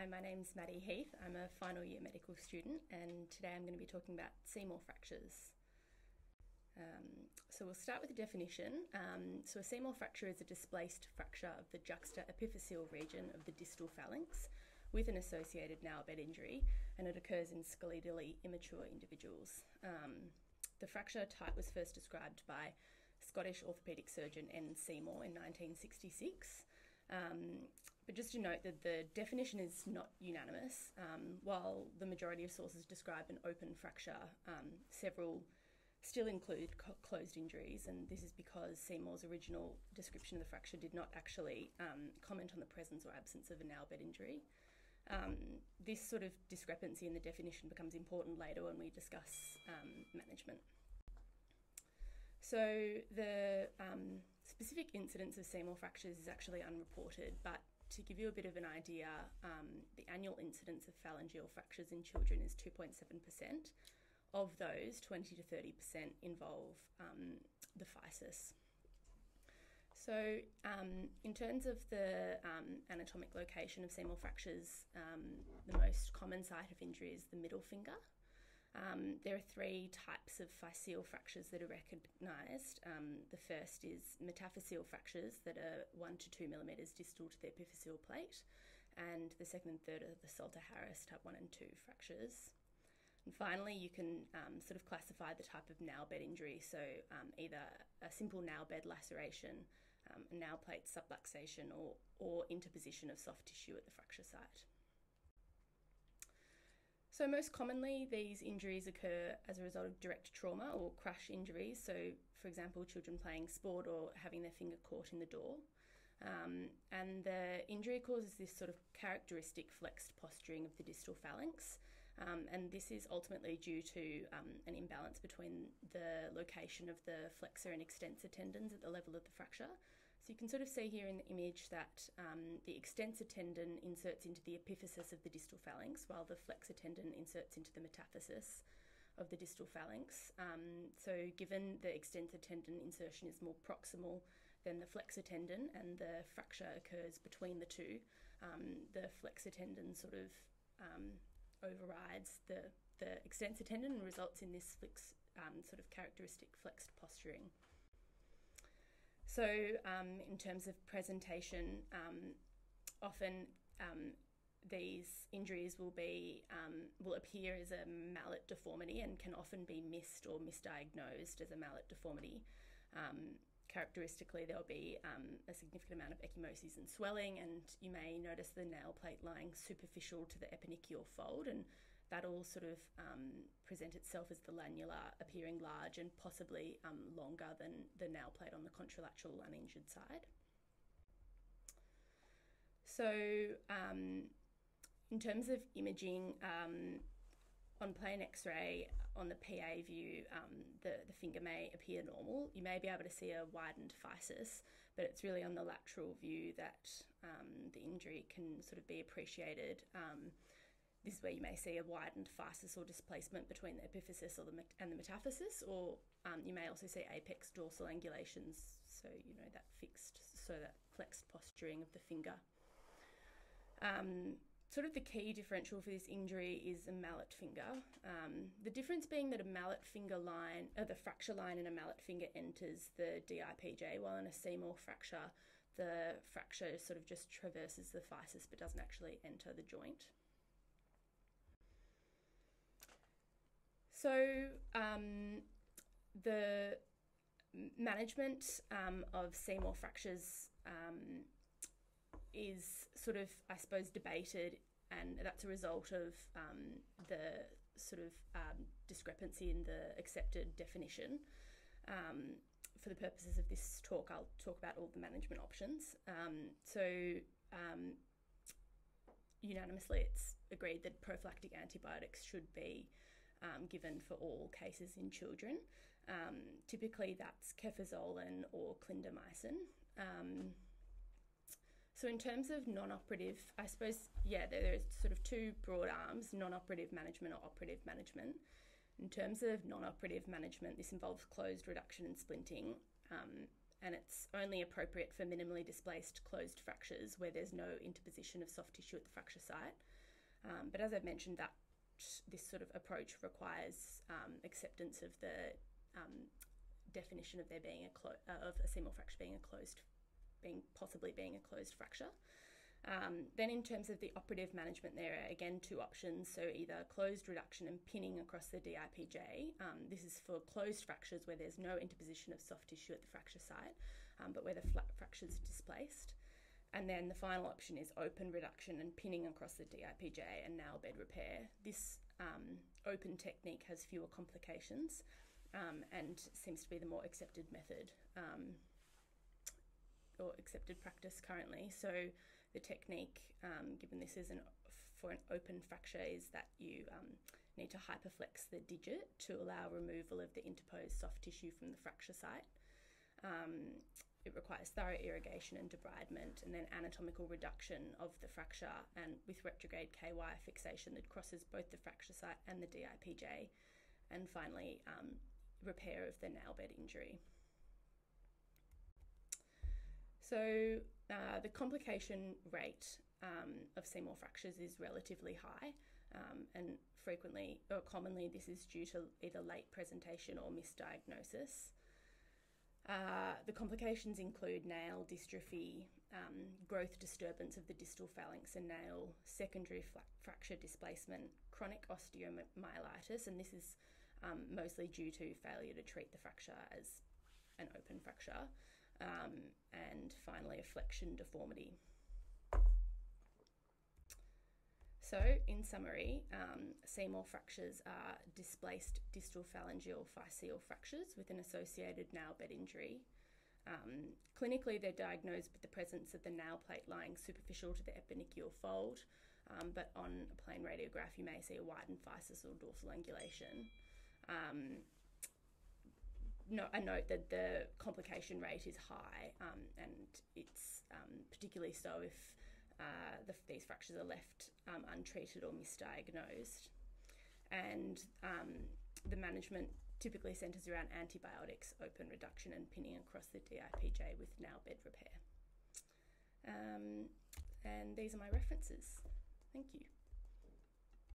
Hi, my name's Maddy Heath. I'm a final year medical student, and today I'm going to be talking about Seymour fractures. Um, so we'll start with the definition. Um, so a Seymour fracture is a displaced fracture of the juxta-epiphyseal region of the distal phalanx with an associated nail bed injury, and it occurs in skeletally immature individuals. Um, the fracture type was first described by Scottish orthopaedic surgeon N. Seymour in 1966. Um, but just to note that the definition is not unanimous. Um, while the majority of sources describe an open fracture, um, several still include co- closed injuries, and this is because Seymour's original description of the fracture did not actually um, comment on the presence or absence of a nail bed injury. Um, this sort of discrepancy in the definition becomes important later when we discuss um, management. So the um, specific incidence of Seymour fractures is actually unreported, but to give you a bit of an idea, um, the annual incidence of phalangeal fractures in children is 2.7%. Of those, 20 to 30% involve um, the physis. So, um, in terms of the um, anatomic location of Seymour fractures, um, the most common site of injury is the middle finger. Um, there are three types of physeal fractures that are recognised. Um, the first is metaphyseal fractures that are one to two millimetres distal to the epiphyseal plate, and the second and third are the Salter Harris type 1 and 2 fractures. And finally, you can um, sort of classify the type of nail bed injury, so um, either a simple nail bed laceration, um, nail plate subluxation, or, or interposition of soft tissue at the fracture site. So, most commonly, these injuries occur as a result of direct trauma or crush injuries. So, for example, children playing sport or having their finger caught in the door. Um, and the injury causes this sort of characteristic flexed posturing of the distal phalanx. Um, and this is ultimately due to um, an imbalance between the location of the flexor and extensor tendons at the level of the fracture. So you can sort of see here in the image that um, the extensor tendon inserts into the epiphysis of the distal phalanx, while the flexor tendon inserts into the metaphysis of the distal phalanx. Um, so given the extensor tendon insertion is more proximal than the flexor tendon, and the fracture occurs between the two, um, the flexor tendon sort of um, overrides the, the extensor tendon and results in this flex, um, sort of characteristic flexed posturing. So, um, in terms of presentation, um, often um, these injuries will be um, will appear as a mallet deformity and can often be missed or misdiagnosed as a mallet deformity. Um, characteristically, there'll be um, a significant amount of ecchymosis and swelling, and you may notice the nail plate lying superficial to the eponychial fold, and that'll sort of um, present itself as the lunula appearing large and possibly um, longer than the nail plate on the contralateral uninjured side. So, um, in terms of imaging, um, on plain x-ray on the PA view, um, the, the finger may appear normal. You may be able to see a widened physis, but it's really on the lateral view that um, the injury can sort of be appreciated. This is where you may see a widened physis or displacement between the epiphysis or the met- and the metaphysis, or um, you may also see apex dorsal angulations, so you know that fixed, so that flexed posturing of the finger. Um, sort of the key differential for this injury is a mallet finger. Um, the difference being that a mallet finger line, uh, the fracture line in a mallet finger enters the DIPJ, while in a Seymour fracture, the fracture sort of just traverses the physis but doesn't actually enter the joint. So um, the management um, of Seymour fractures um, is sort of, I suppose, debated, and that's a result of um, the sort of um, discrepancy in the accepted definition. For the purposes of this talk, I'll talk about all the management options. so unanimously, it's agreed that prophylactic antibiotics should be um, given for all cases in children. Um, typically, that's cefazolin or clindamycin. Um, so, in terms of non operative, I suppose, yeah, there's sort of two broad arms non operative management or operative management. In terms of non operative management, this involves closed reduction and splinting. Um, and it's only appropriate for minimally displaced closed fractures where there's no interposition of soft tissue at the fracture site. Um, but as I've mentioned, that this sort of approach requires um, acceptance of the um, definition of there being a clo- uh, of a Seymour fracture being a closed, being possibly being a closed fracture. Um, then, in terms of the operative management, there are again two options. So, either closed reduction and pinning across the DIPJ. Um, this is for closed fractures where there's no interposition of soft tissue at the fracture site, um, but where the flat fracture is displaced. And then the final option is open reduction and pinning across the DIPJ and nail bed repair. This um, open technique has fewer complications um, and seems to be the more accepted method um, or accepted practice currently. So the technique, um, given this is an for an open fracture, is that you um, need to hyperflex the digit to allow removal of the interposed soft tissue from the fracture site. Um, it requires thorough irrigation and debridement, and then anatomical reduction of the fracture, and with retrograde K-wire fixation that crosses both the fracture site and the DIPJ, and finally um, repair of the nail bed injury. So uh, the complication rate um, of Seymour fractures is relatively high, um, and frequently or commonly this is due to either late presentation or misdiagnosis. Uh, the complications include nail dystrophy, um, growth disturbance of the distal phalanx and nail, secondary fracture displacement, chronic osteomyelitis, and this is um, mostly due to failure to treat the fracture as an open fracture, um, and finally a flexion deformity. So, in summary, um, Seymour fractures are displaced distal phalangeal physeal fractures with an associated nail bed injury. Um, clinically, they're diagnosed with the presence of the nail plate lying superficial to the eponychial fold, um, but on a plain radiograph, you may see a widened physis or dorsal angulation. Um, no, I note that the complication rate is high, um, and it's um, particularly so if uh, the, these fractures are left um, untreated or misdiagnosed. And um, the management typically centres around antibiotics, open reduction, and pinning across the DIPJ with nail bed repair. Um, and these are my references. Thank you.